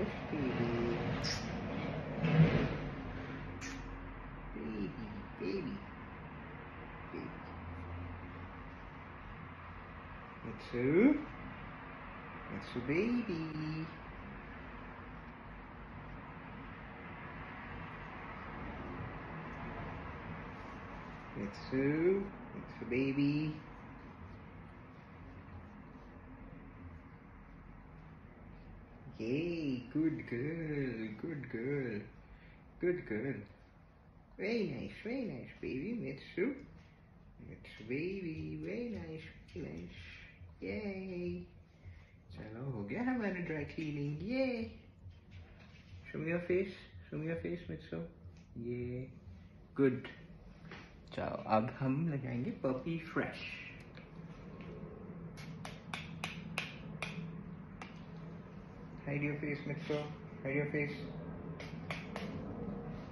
Yes, baby. Baby, baby. Baby. Mitsu. Mitsu, baby. Mitsu. Mitsu, baby. Yay, good girl, good girl, good girl. Very nice, very nice, baby, Mitsu. Mitsu, baby, very nice, very nice. Yay. चलो हो गया हमारा dry cleaning ये show me your face show me your face Mitsu ये good चलो अब हम लगाएंगे puppy fresh Hide your face, Mitsu. Hide your face.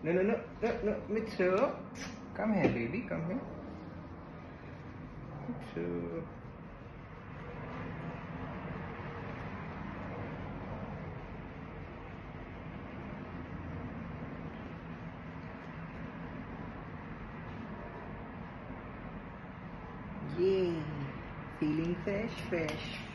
No, no, no, no, no, Mitsu. Come here, baby. Come here. Mitsu. Yay! Feeling fresh, fresh.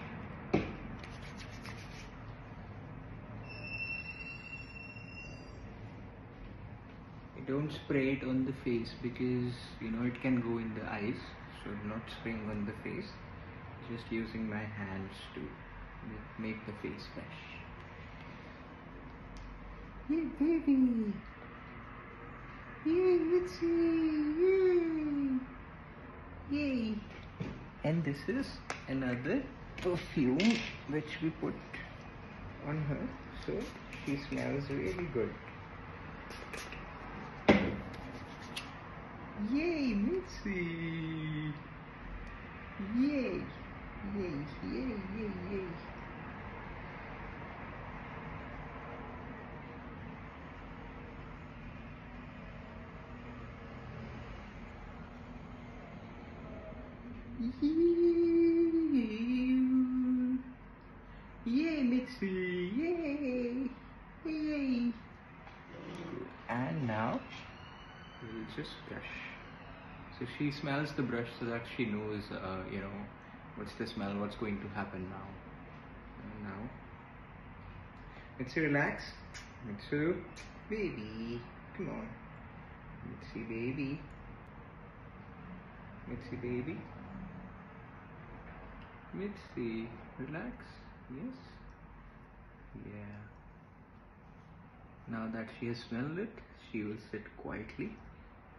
Don't spray it on the face because you know it can go in the eyes. So not spraying on the face. Just using my hands to make the face fresh. Yeah baby! Yay Mitzi yay! Yay! And this is another perfume which we put on her. So she smells really good Yay, Mitzi! Yay! Yay, yay, yay, yay. Yay, Mitzi! Yay! Yay! And now we'll just brush. So she smells the brush so that she knows, uh, you know, what's the smell, what's going to happen now. And now, Mitsu, relax. Mitsu, baby, come on. Let's see, baby. Let's see, baby. Let's see, relax. Yes. Yeah. Now that she has smelled it, she will sit quietly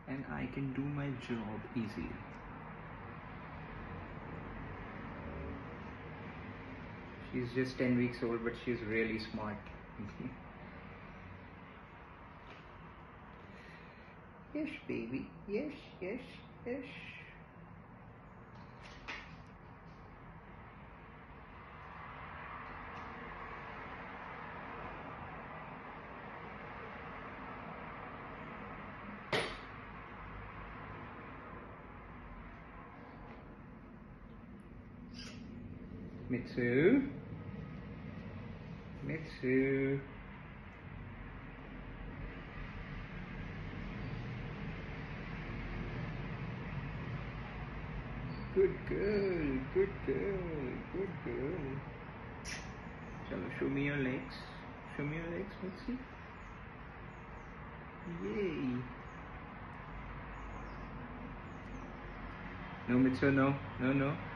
and I can do my job easily. She's just 10 weeks old, but she's really smart. yes, baby. Yes, yes, yes. Mitsu. Mitsu. Good girl, good girl, good girl. Chalo, show me your legs. Show me your legs, Mitsu. Yay. No, Mitsu, no. No, no.